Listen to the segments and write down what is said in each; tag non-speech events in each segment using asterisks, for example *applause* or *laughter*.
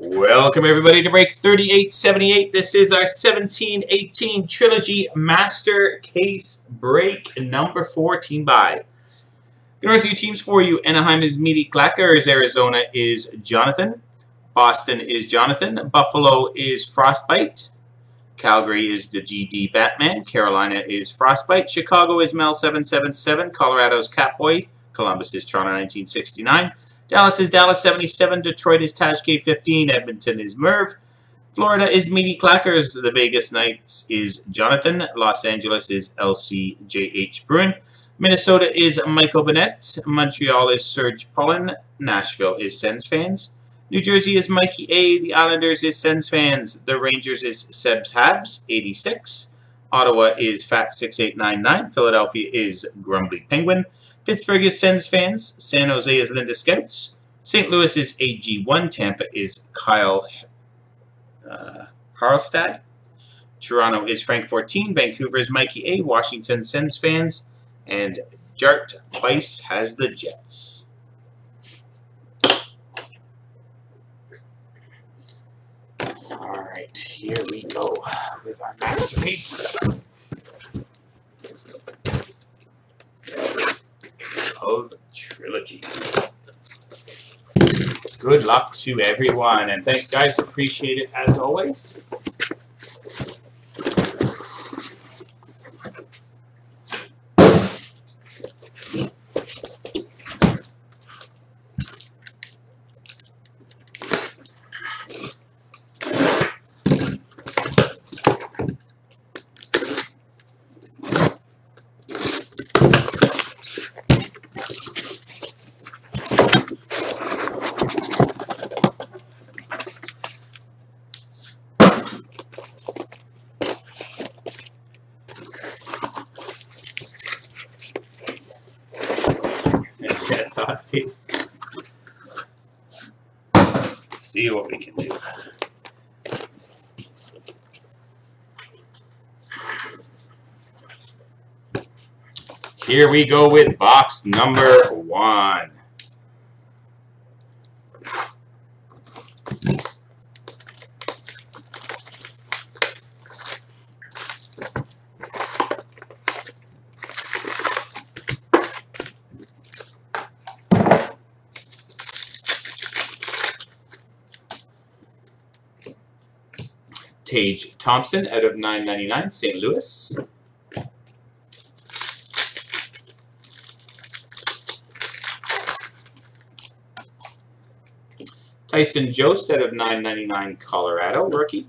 Welcome everybody to break 3878. This is our 1718 Trilogy Master Case break number 14 by. Gonna run through teams for you. Anaheim is Meaty Clackers. Arizona is Jonathan. Boston is Jonathan. Buffalo is Frostbite. Calgary is the GD Batman. Carolina is Frostbite. Chicago is Mel777. Colorado's Catboy. Columbus is Toronto 1969. Dallas is Dallas 77. Detroit is Tajk 15. Edmonton is Merv. Florida is Meaty Clackers. The Vegas Knights is Jonathan. Los Angeles is LCJH Bruin. Minnesota is Michael Bennett. Montreal is Serge Pullen. Nashville is Sens fans. New Jersey is Mikey A. The Islanders is Sens fans. The Rangers is Seb's Habs, 86. Ottawa is Fat6899. Philadelphia is Grumbly Penguin. Pittsburgh is Sens fans. San Jose is Linda Scouts. St. Louis is AG1. Tampa is Kyle uh, Harlstad. Toronto is Frank 14. Vancouver is Mikey A. Washington Sens fans. And Jart Weiss has the Jets. Alright, here we go with our masterpiece. Trilogy. Good luck to everyone, and thanks guys, appreciate it as always. Here we go with box number one. Tage Thompson out of 999, St. Louis. Tyson out of 999, Colorado, rookie.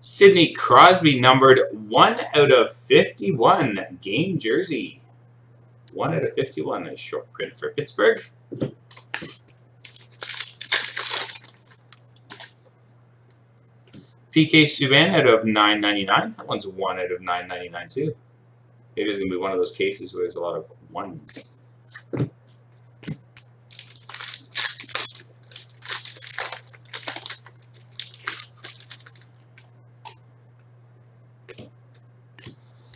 Sidney Crosby numbered 1 out of 51, game jersey. 1 out of 51, a short print for Pittsburgh. PK Subban out of 9.99. That one's one out of 9.99 too. It is going to be one of those cases where there's a lot of ones.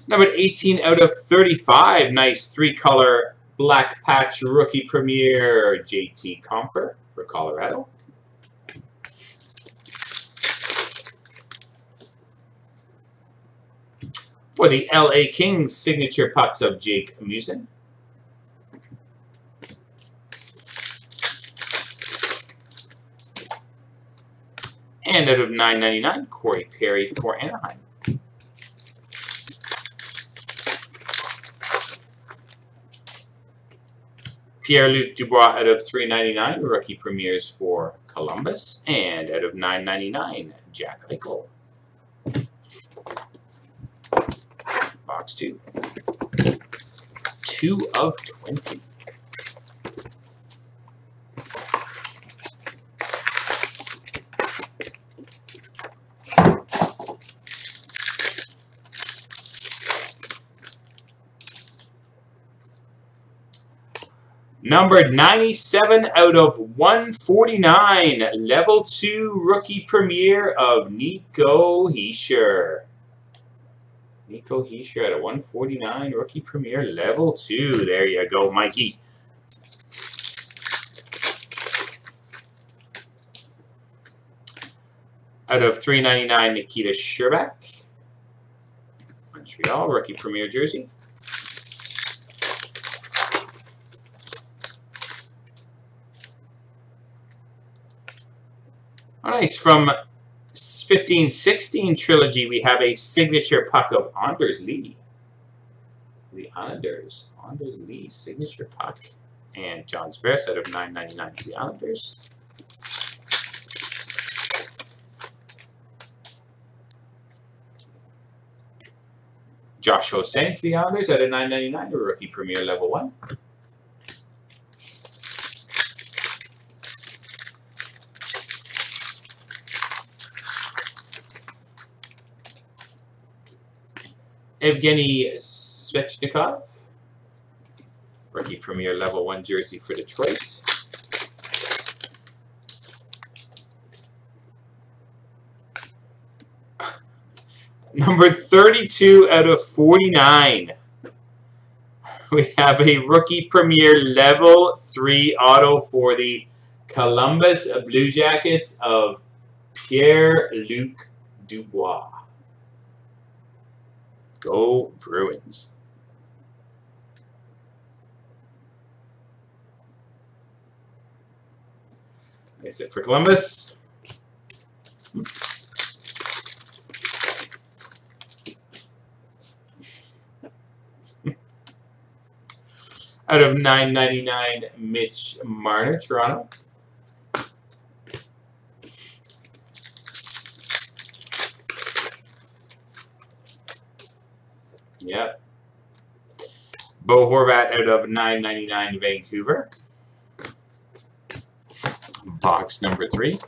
Number 18 out of 35. Nice three-color black patch rookie premier JT Compher for Colorado. For the LA Kings, signature pucks of Jake Muzzin. And out of 9.99, Corey Perry for Anaheim. Pierre-Luc Dubois out of 3.99, rookie premieres for Columbus. And out of 9.99, Jack Eichel. box two. Two of 20. number 97 out of 149, level 2 rookie premiere of Nico Hischier. Nico Hischier at a 149 rookie premiere level 2. There you go, Mikey. Out of 399, Nikita Scherbak. Montreal rookie premier jersey. Nice. From 15-16 trilogy, we have a signature puck of Anders Lee. The Islanders. Anders Lee, signature puck. And John Zverev out of 9.99 for the Islanders. Josh Ho-Sang for the Islanders at a 9.99, a rookie premier level 1. Evgeny Svechnikov, rookie premier level 1 jersey for Detroit. Number 32 out of 49. We have a rookie premier level 3 auto for the Columbus Blue Jackets of Pierre-Luc Dubois. Go Bruins. That's it for Columbus. Out of 999, Mitch Marner, Toronto. Yep. Bo Horvat out of 999 Vancouver. Box number three.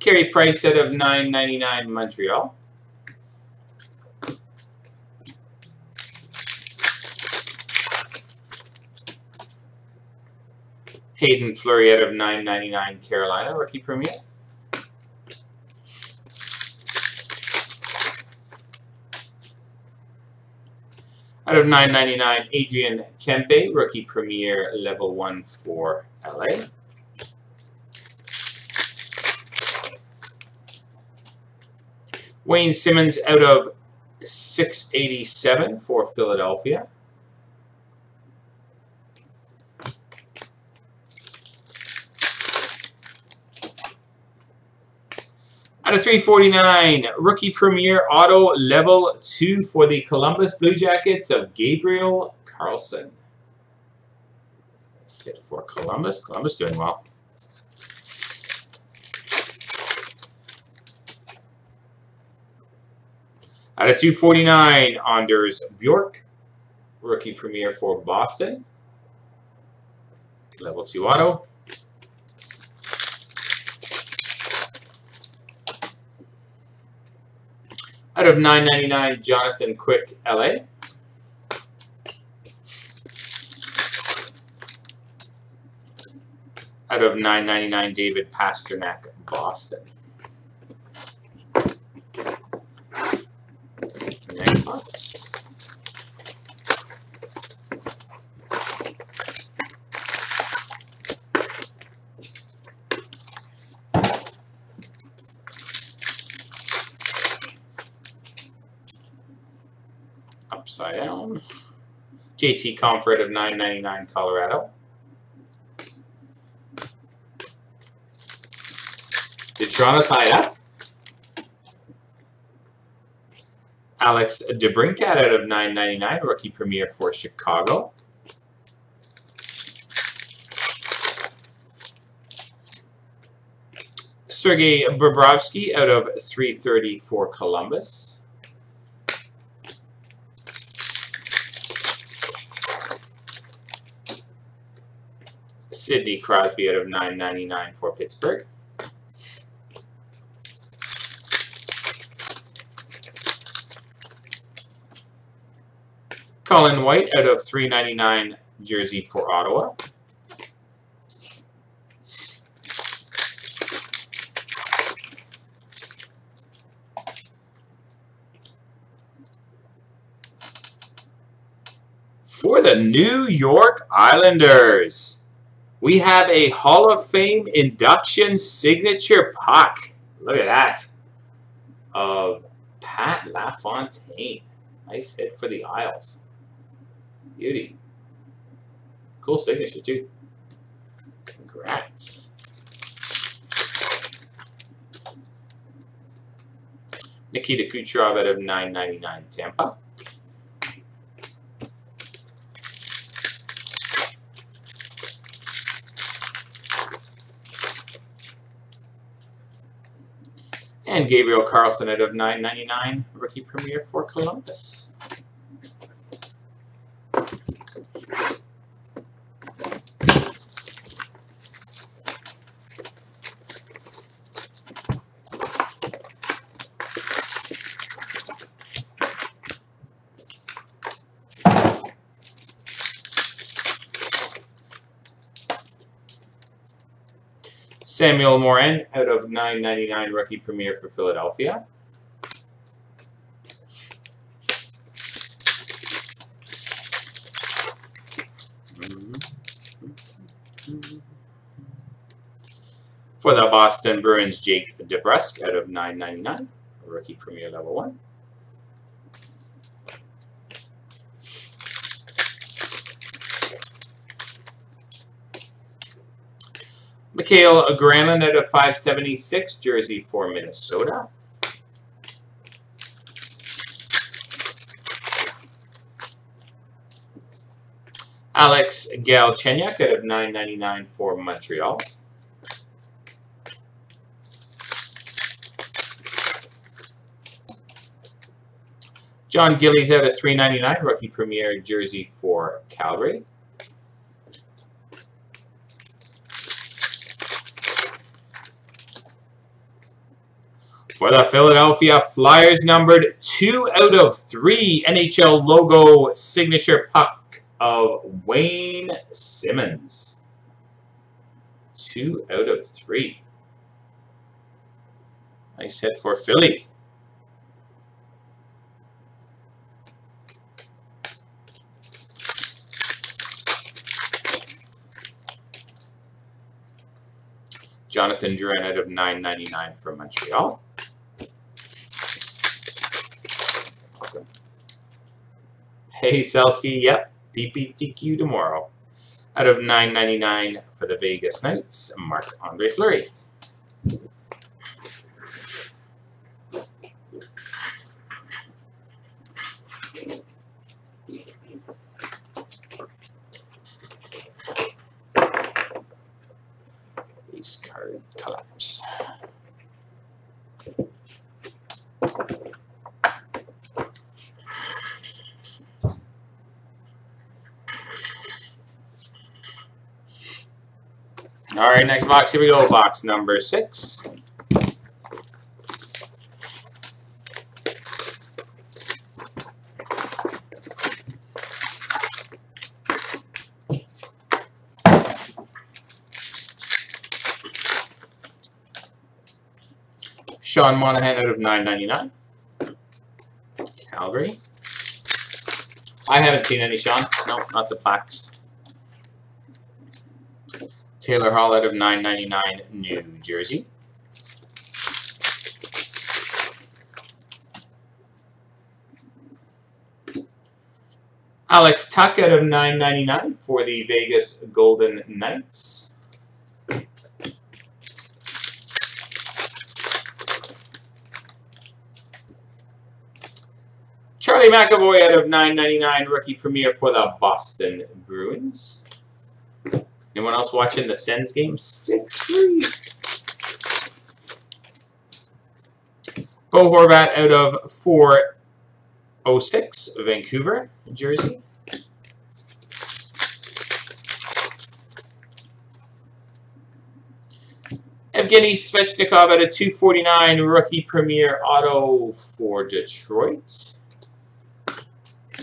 Carey Price out of 999 Montreal. Haydn Fleury out of 999 Carolina, rookie premier. Out of 999, Adrian Kempe, rookie premier, level 1 for LA. Wayne Simmonds out of 687 for Philadelphia. 349, Rookie Premier Auto Level 2 for the Columbus Blue Jackets of Gabriel Carlsson. Hit for Columbus. Columbus doing well. Out of 249, Anders Bjork. Rookie Premier for Boston. Level 2 Auto. Out of 9.99, Jonathan Quick, LA. Out of 9.99, David Pastrnak Boston. Next box. upside down. JT Compher of 9.99 Colorado. Tie up? Alex DeBrincat out of 9.99 rookie premier for Chicago. Sergei Bobrovsky out of 330 for Columbus. Sidney Crosby out of 999 for Pittsburgh. Colin White out of 399 jersey for Ottawa. For the New York Islanders, we have a Hall of Fame induction signature puck. Look at that. Of Pat LaFontaine. Nice hit for the Isles. Beauty. Cool signature, too. Congrats. Nikita Kucherov out of 999 Tampa. And Gabriel Carlsson out of 999 Rookie premiere for Columbus. Samuel Morin out of 9.99 rookie premier for Philadelphia. For the Boston Bruins, Jake DeBrusk out of 9.99 rookie premier level 1. Mikael Granlund at a 576 jersey for Minnesota. Alex Galchenyuk out of 999 for Montreal. Jon Gillies out of 399 rookie premier jersey for Calgary. For the Philadelphia Flyers, numbered 2 out of 3 NHL logo signature puck of Wayne Simmonds. 2 out of 3. Nice hit for Philly. Jonathan Drouin out of 9.99 from Montreal. Hey, Selsky, yep, PPTQ tomorrow. Out of 9.99 for the Vegas Knights, Marc-Andre Fleury. All right, next box. Here we go. Box number six. Sean Monahan out of 9.99. Calgary. I haven't seen any, Sean. No, not the packs. Taylor Hall out of 9.99 New Jersey. Alex Tuch out of 9.99 for the Vegas Golden Knights. Charlie McAvoy out of 9.99 rookie premiere for the Boston Bruins. Anyone else watching the Sens game? 6-3. Bo Horvat out of 406, Vancouver, Jersey. Evgeny Svechnikov at a 249 rookie premier auto for Detroit.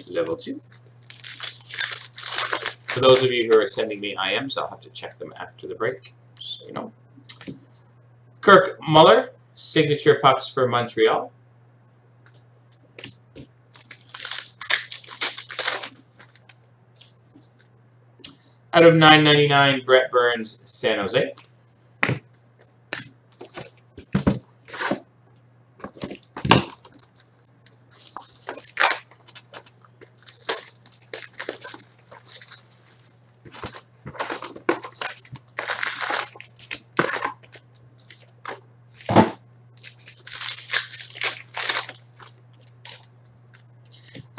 Level 2. For those of you who are sending me IMs, I'll have to check them after the break, so you know. Kirk Muller, signature pucks for Montreal. Out of 9.99, Brent Burns, San Jose.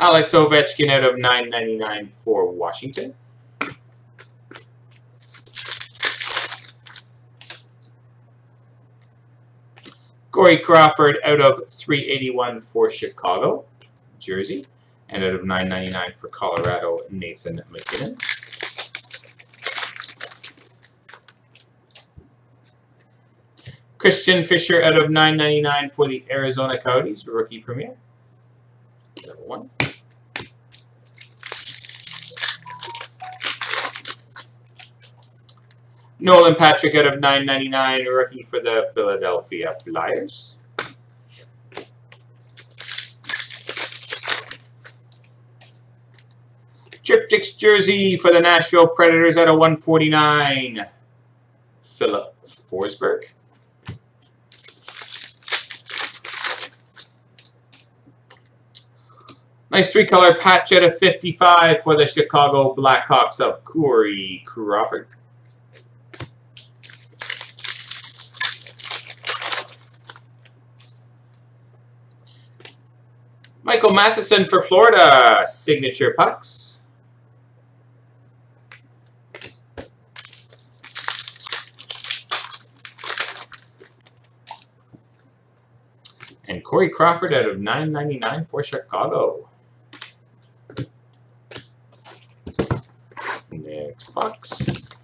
Alex Ovechkin out of 9.99 for Washington. Corey Crawford out of 381 for Chicago, jersey. And out of 999 for Colorado, Nathan MacKinnon. Christian Fischer out of 999 for the Arizona Coyotes, rookie premier. Level one. Nolan Patrick out of 999, rookie for the Philadelphia Flyers. Triptychs jersey for the Nashville Predators at a 149. Filip Forsberg. Nice three-color patch at a 55 for the Chicago Blackhawks of Corey Crawford. Michael Matheson for Florida, signature pucks. And Corey Crawford out of 9.99 for Chicago. Next box.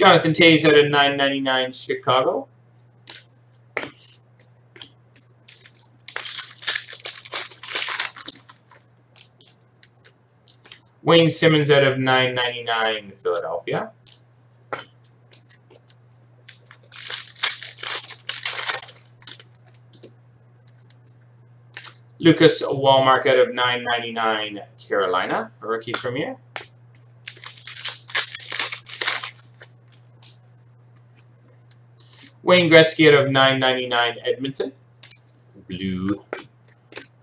Jonathan Toews out of 999 Chicago. Wayne Simmonds out of 999 Philadelphia. Lucas Wallmark out of 999 Carolina, rookie premier. Wayne Gretzky out of 999 Edmonton. Blue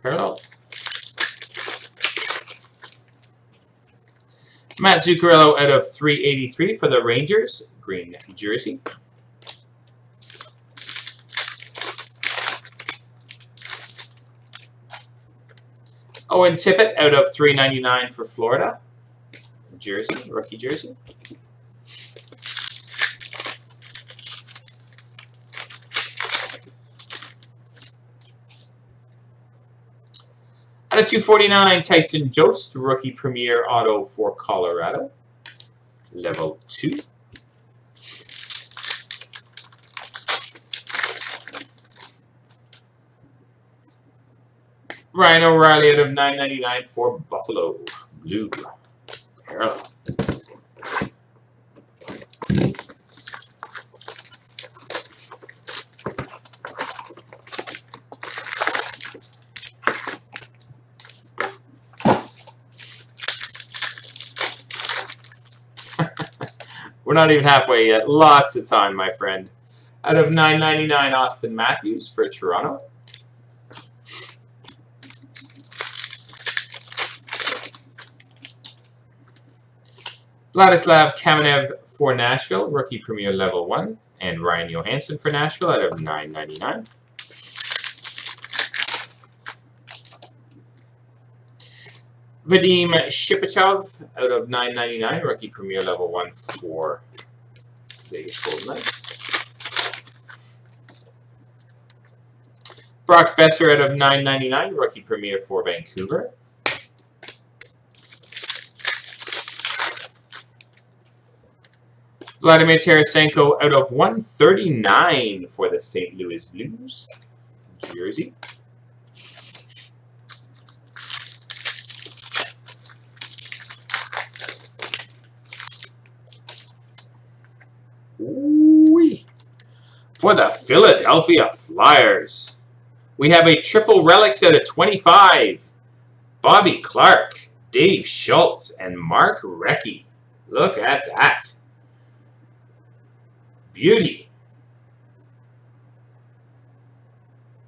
parallel. Matt Zuccarello out of 383 for the Rangers. Green jersey. Owen Tippett out of 399 for Florida. Jersey, rookie jersey. Out of 249, Tyson Jost, rookie premier auto for Colorado. Level 2. Ryan O'Reilly out of 999 for Buffalo. Blue. Parallel. Not even halfway yet. Lots of time, my friend. Out of 9.99, Auston Matthews for Toronto. Vladislav Kamenev for Nashville, rookie premier level 1. And Ryan Johansen for Nashville out of 9.99. Vadim Shipachyov out of 9.99, rookie premier level 1 for Vegas Golden Knights. Brock Boeser out of 9.99, rookie premier for Vancouver. Vladimir Tarasenko out of 139 for the St. Louis Blues. Jersey. For the Philadelphia Flyers, we have a triple relics at a 25. Bobby Clarke, Dave Schultz, and Mark Recchi. Look at that. Beauty.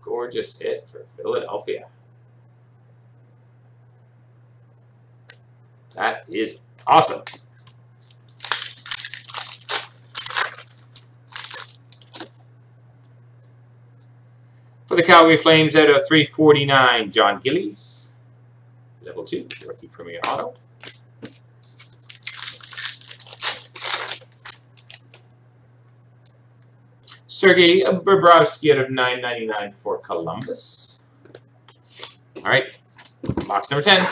Gorgeous hit for Philadelphia. That is awesome. For the Calgary Flames out of 349, Jon Gillies. Level 2, Rookie Premier Auto. Sergei Bobrovsky out of 999 for Columbus. All right, box number 10.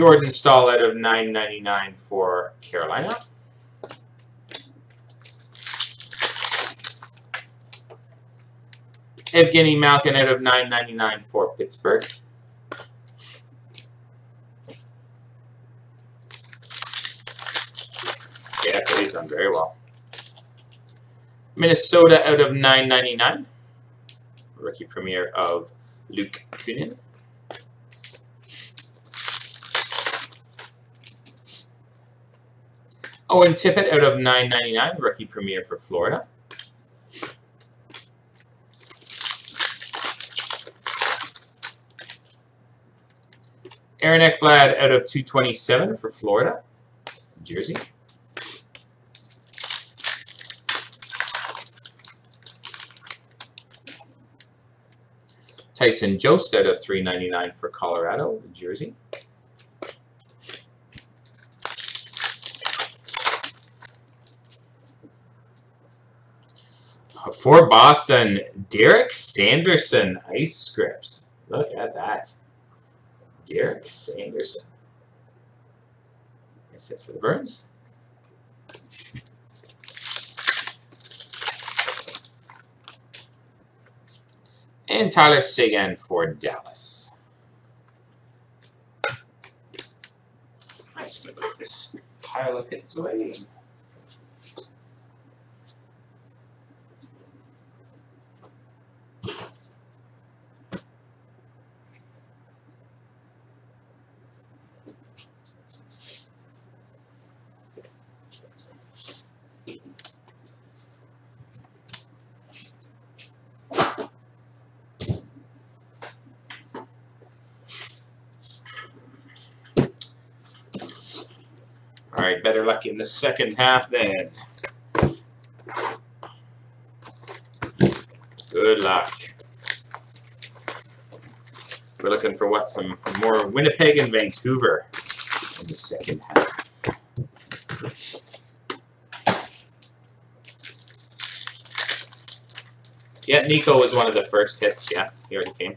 Jordan Staal out of 999 for Carolina. Evgeny Malkin out of 999 for Pittsburgh. Yeah, he's done very well. Minnesota out of 999. Rookie premiere of Luke Kunin. Oh, Owen Tippett out of 999, rookie premiere for Florida. Aaron Ekblad out of 227 for Florida, Jersey. Tyson Jost out of 399 for Colorado, Jersey. For Boston, Derek Sanderson ice scripts. Look at that. Derek Sanderson. That's it for the Bruins. And Tyler Seguin for Dallas. I'm just going to put this pile of hits away. Better luck in the second half then. Good luck. We're looking for what? Some more Winnipeg and Vancouver in the second half. Yeah, Nico was one of the first hits. Yeah, here he already came.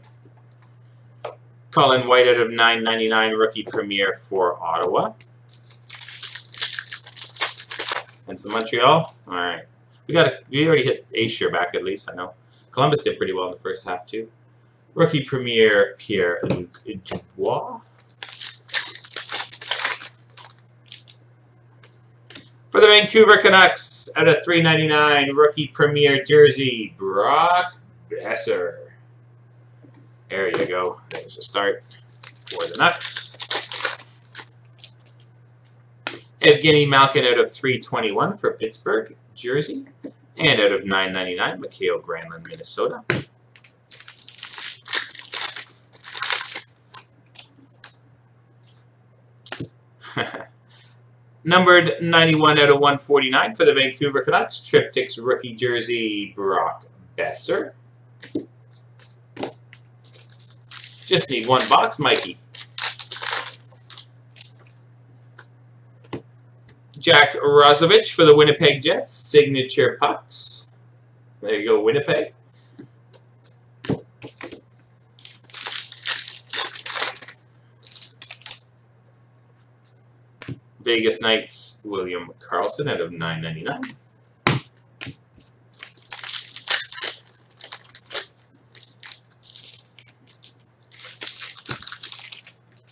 Colin White out of 999 rookie premiere for Ottawa. Montreal. All right. We got a, we already hit Asher back at least, I know. Columbus did pretty well in the first half too. Rookie Premier Pierre Luc Dubois. For the Vancouver Canucks, out of 399, Rookie Premier Jersey, Brock Boeser. There you go. There's a start for the Nucks. Evgeny Malkin out of 321 for Pittsburgh, Jersey. And out of 999, Mikael Granlund, Minnesota. *laughs* Numbered 91 out of 149 for the Vancouver Canucks. Triptychs rookie jersey, Brock Boeser. Just need one box, Mikey. Jack Roslovic for the Winnipeg Jets. Signature pucks. There you go, Winnipeg. Vegas Knights, William Karlsson out of 999.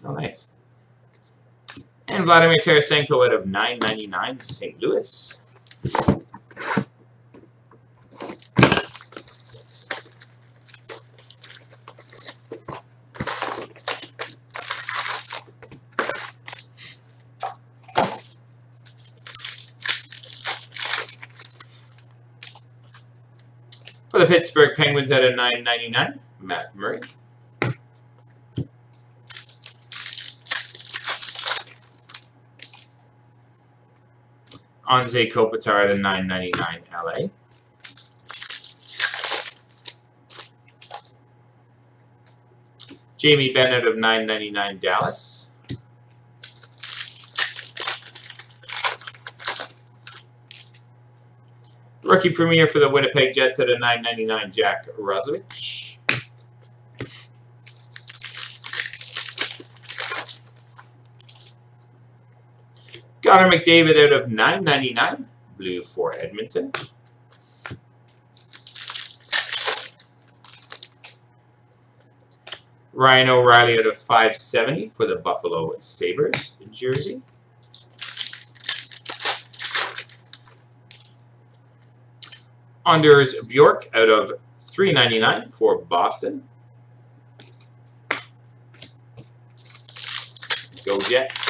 Oh, nice. And Vladimir Tarasenko out of 999, St. Louis. For the Pittsburgh Penguins out of 9.99, Matt Murray. Anze Kopitar at a 9.99 LA. Jamie Benn of 9.99 Dallas. Rookie Premier for the Winnipeg Jets at a 9.99 Jack Roslovic. Connor McDavid out of 9.99 Blue for Edmonton. Ryan O'Reilly out of 570 for the Buffalo Sabres jersey. Anders Bjork out of 399 for Boston. Go Jets.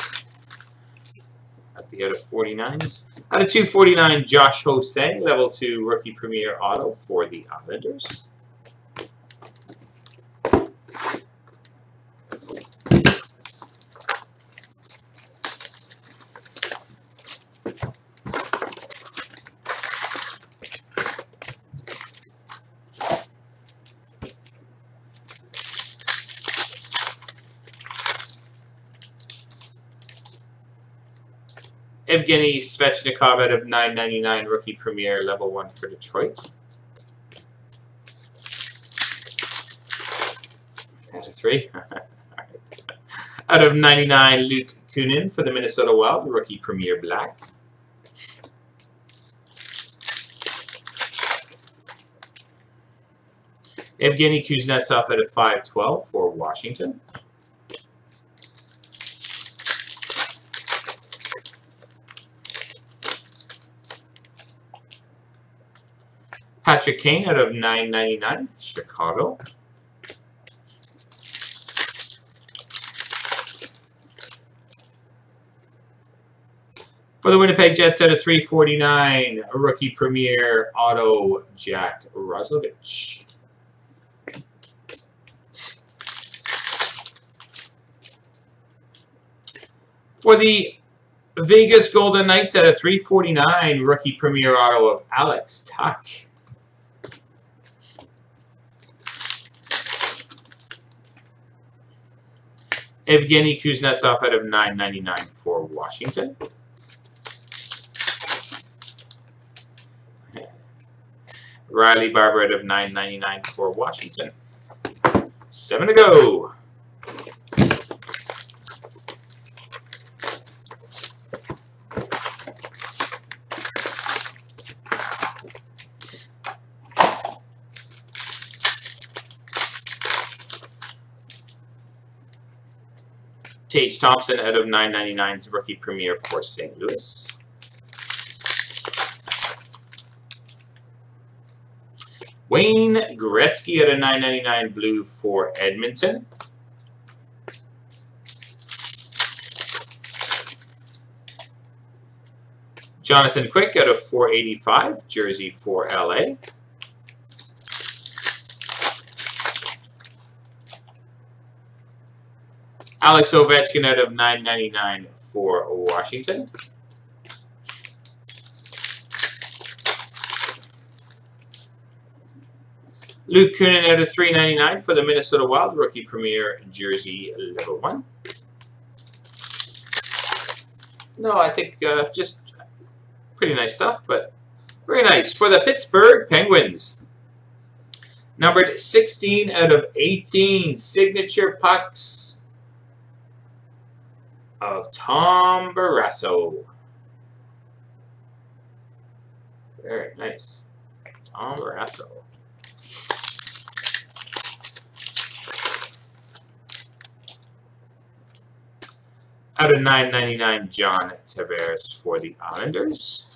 Out of 49s. Out of 249, Josh Ho-Sang, level 2 rookie premier auto for the Islanders. Evgeny Svechnikov out of 999 Rookie Premier Level 1 for Detroit. Out of 3. *laughs* out of 99, Luke Kunin for the Minnesota Wild, Rookie Premier Black. Evgeny Kuznetsov out of 512 for Washington. Patrick Kane out of 9.99, Chicago. For the Winnipeg Jets out of 349, rookie premier auto, Jack Roslovic. For the Vegas Golden Knights at a 349, rookie premier auto of Alex Tuch. Evgeny Kuznetsov out of 9.99 for Washington. Riley Barber out of 9.99 for Washington. Seven to go. Tage Thompson out of 999's rookie premiere for St. Louis. Wayne Gretzky at a 999 blue for Edmonton. Jonathan Quick out of 485, jersey for LA. Alex Ovechkin out of 999 for Washington. Luke Kunin out of 399 for the Minnesota Wild Rookie Premier Jersey Level 1. No, I think uh, just pretty nice stuff, but very nice. For the Pittsburgh Penguins, numbered 16 out of 18, signature pucks of Tom Barrasso. Very nice. Tom Barrasso. Out of 999, John Tavares for the Islanders.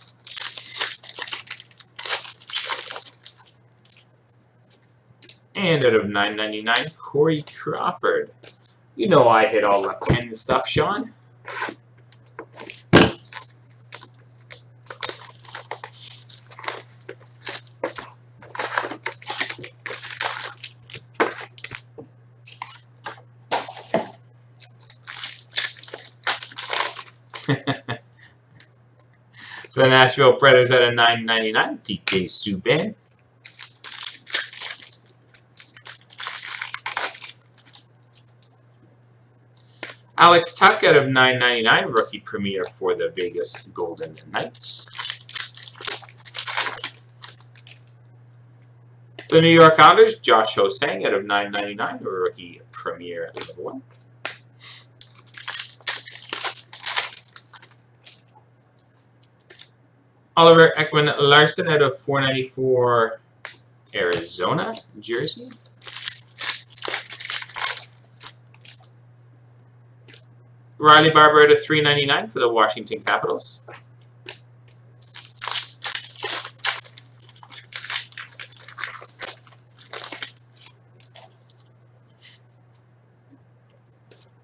And out of 999, Corey Crawford. You know I hit all the pen stuff, Sean. The Nashville Predators at a 9.99. PK Subban. Alex Tuch out of 9.99, rookie premiere for the Vegas Golden Knights. The New York Islanders, Josh Ho-Sang out of 9.99, rookie premiere at level one. Oliver Ekman-Larsson out of 494 Arizona jersey. Riley Barber out of 399 for the Washington Capitals.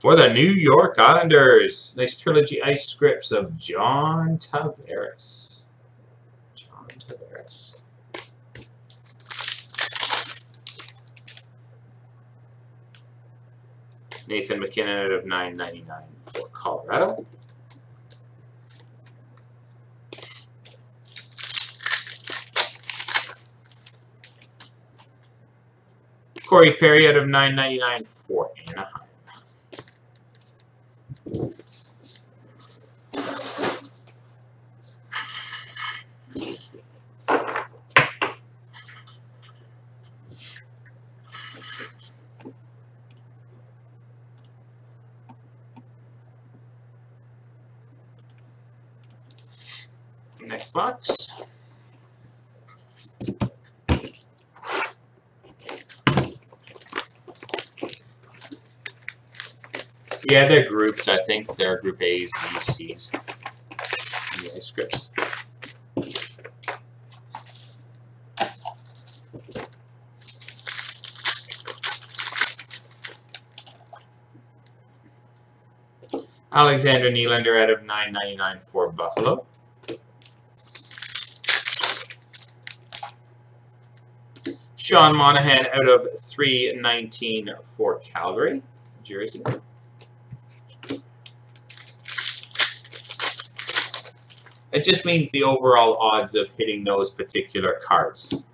For the New York Islanders, nice trilogy ice scripts of John Tavares. Nathan MacKinnon out of 999 for Colorado. Corey Perry out of 999 for Anaheim. Next box. Yeah, they're grouped, I think. They're group A's, B's, C's. Yeah, scripts. Alexander Nylander out of 9.99 for Buffalo. Sean Monahan out of 319 for Calgary, Jersey. It just means the overall odds of hitting those particular cards.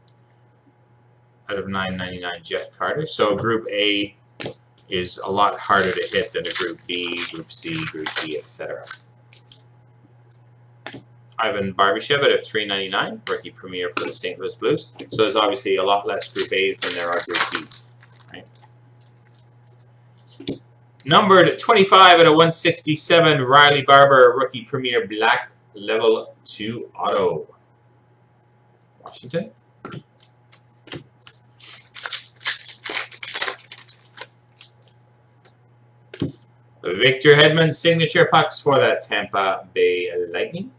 Out of 999 Jeff Carter. So Group A is a lot harder to hit than a Group B, Group C, Group D, etc. Ivan Barbashev out of 399, rookie premiere for the St. Louis Blues. So there's obviously a lot less Group A's than there are Group B's. Right? Numbered 25 out of 167, Riley Barber, rookie premiere black level 2 auto. Washington. Victor Hedman signature pucks for the Tampa Bay Lightning.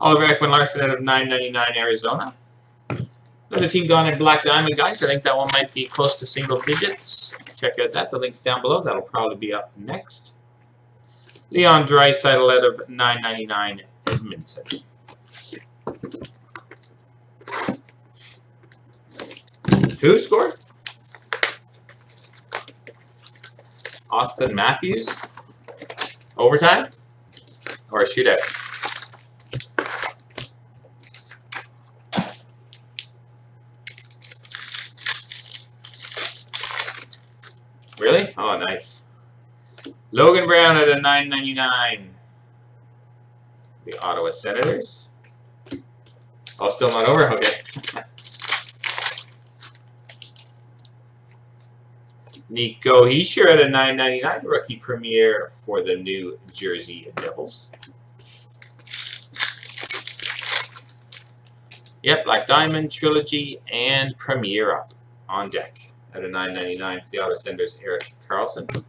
Oliver Ekman-Larsson out of 999 Arizona. Another team gone in Black Diamond, guys. I think that one might be close to single digits. Check out that. The link's down below. That'll probably be up next. Leon Draisaitl out of 999 Edmonton. Who scored? Auston Matthews? Overtime? Or a shootout? Oh, nice. Logan Brown at a 9.99. The Ottawa Senators. Oh, still not over? Okay. *laughs* Nico Hischier at a 9.99 rookie premiere for the New Jersey Devils. Yep, Black Diamond, Trilogy, and Premiere up on deck at of 9.99 for the Ottawa Senators, Erik Karlsson.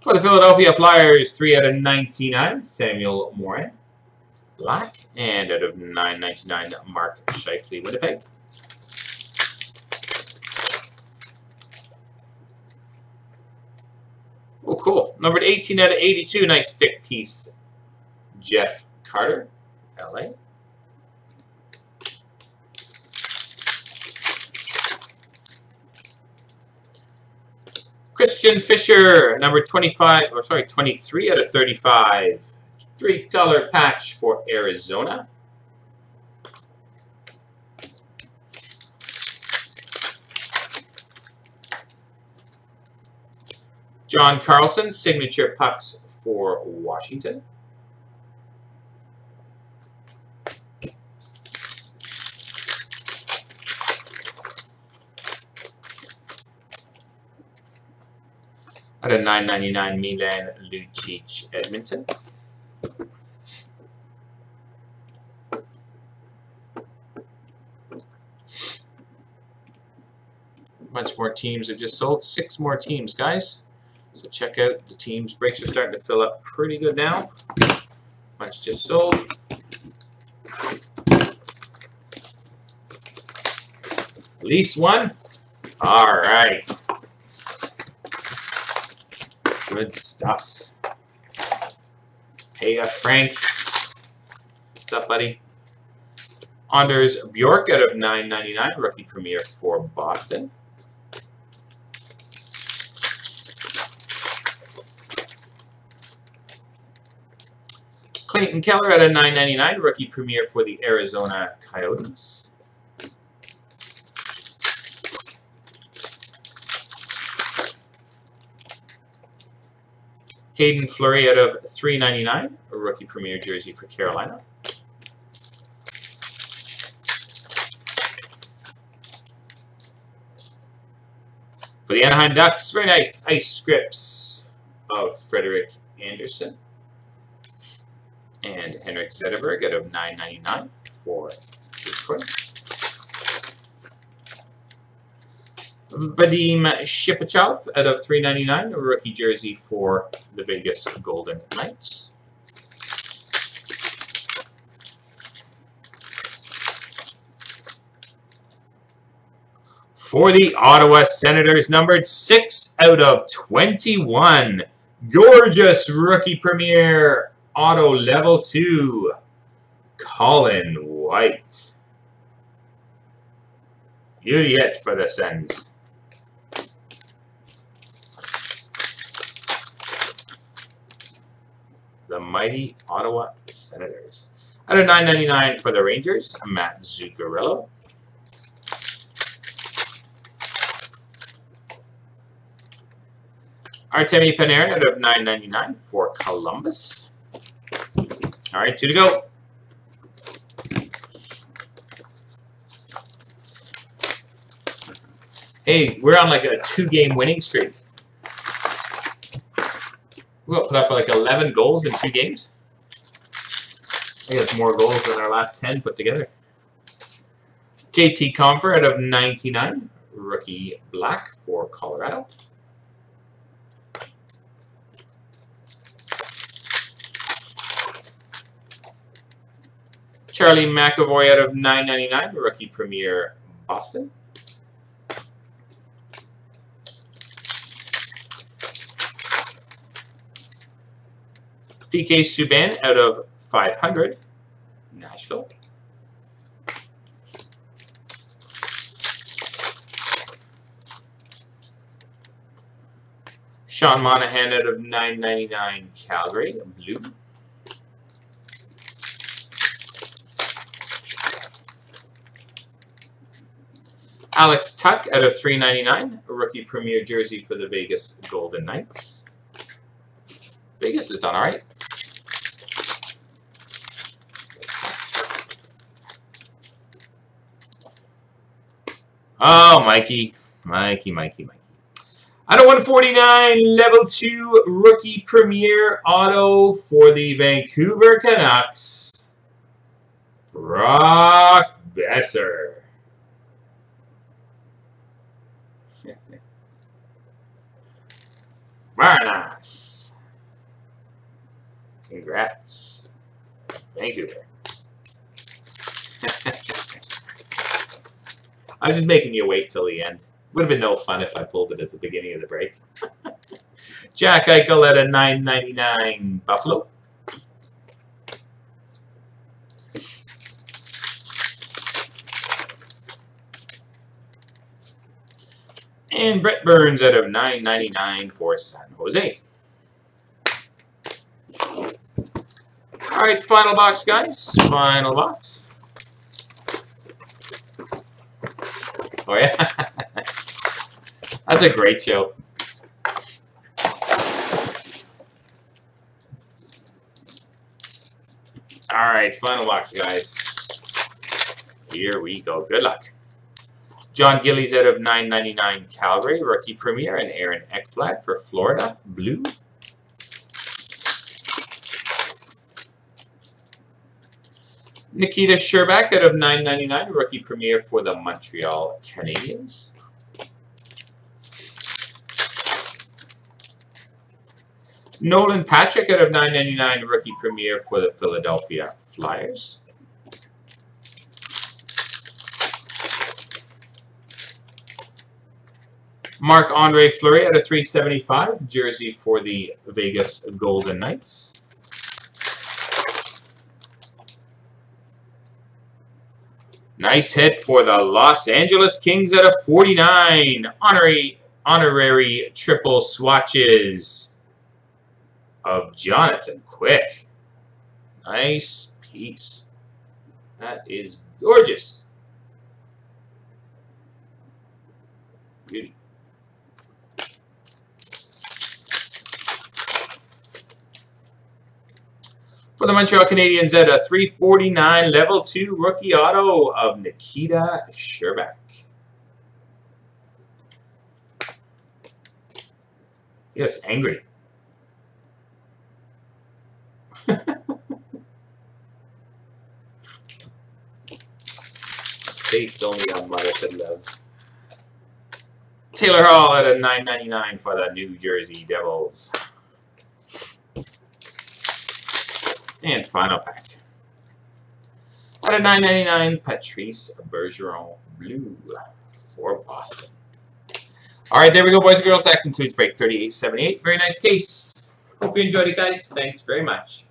For the Philadelphia Flyers, 3 out of 99, Samuel Morin. Black. And out of 999, Mark Scheifele, Winnipeg. Oh, cool. Numbered 18 out of 82, nice stick piece. Jeff Carter, LA. Christian Fischer, number 25, or sorry, 23 out of 35. Three color patch for Arizona. John Carlson, signature pucks for Washington. At a 9.99 Milan Lucic Edmonton. bunch more teams have just sold. Six more teams, guys. So check out the teams. Breaks are starting to fill up pretty good now. Bunch just sold. Least one. All right. Good stuff. Hey, uh, Frank. What's up, buddy? Anders Bjork out of 9.99, rookie premiere for Boston. Clayton Keller at a 9.99, rookie premiere for the Arizona Coyotes. Haydn Fleury out of 3.99, a rookie premiere jersey for Carolina. For the Anaheim Ducks, very nice ice scripts of Frederik Andersen and Henrik Zetterberg out of 9.99 for Detroit. Vadim Shipachyov out of 3.99, a rookie jersey for the Vegas Golden Knights. For the Ottawa Senators, numbered 6 out of 21. Gorgeous rookie premiere Auto Level 2, Colin White. Beauty hit for the Sens. The mighty Ottawa Senators. Out of 9.99 for the Rangers, Matt Zuccarello. Artemi Panarin out of 9.99 for Columbus. All right, two to go. Hey, we're on like a two-game winning streak. We'll put up like 11 goals in two games. I think that's more goals than our last 10 put together. JT Compher out of 99. Rookie black for Colorado. Charlie McAvoy out of 9.99, rookie premier Boston. PK Subban out of 500, Nashville. Sean Monahan out of 9.99, Calgary, blue. Alex Tuch out of 399, a rookie premier jersey for the Vegas Golden Knights. Vegas is done all right. Oh, Mikey. Mikey, Mikey, Mikey. i don't of 149, level 2 rookie premier auto for the Vancouver Canucks. Brock Boeser. Very nice. Congrats. Vancouver. *laughs* I was just making you wait till the end. Would have been no fun if I pulled it at the beginning of the break. *laughs* Jack Eichel at a 9.99 Buffalo. And Brent Burns out of 9.99 for San Jose. All right, final box, guys. Final box. Oh, yeah. *laughs* That's a great show. All right, final box, guys. Here we go. Good luck. Jon Gillies out of 9.99 Calgary, rookie premier, and Aaron Ekblad for Florida Blue. Nikita Scherbak out of 9.99, rookie premier for the Montreal Canadiens. Nolan Patrick out of 9.99, rookie premier for the Philadelphia Flyers. Marc-Andre Fleury out of 375, jersey for the Vegas Golden Knights. Nice hit for the Los Angeles Kings at a 49. Honorary, honorary triple swatches of Jonathan Quick. Nice piece. That is gorgeous. Beauty. For the Montreal Canadiens at a 349 level 2 rookie auto of Nikita Scherbak. He looks angry. Face only on Mother said love. Taylor Hall at a 9.99 for the New Jersey Devils. And final pack. At a 9.99, Patrice Bergeron Blue for Boston. All right, there we go, boys and girls. That concludes break 3878. Very nice case. Hope you enjoyed it, guys. Thanks very much.